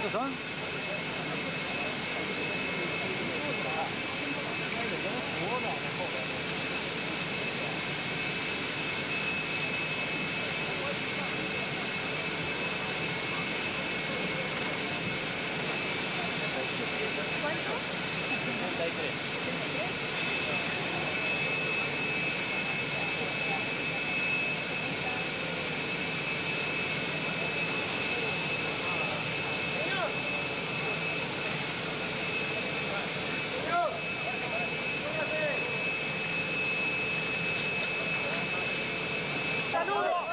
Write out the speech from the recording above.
어쨌든 you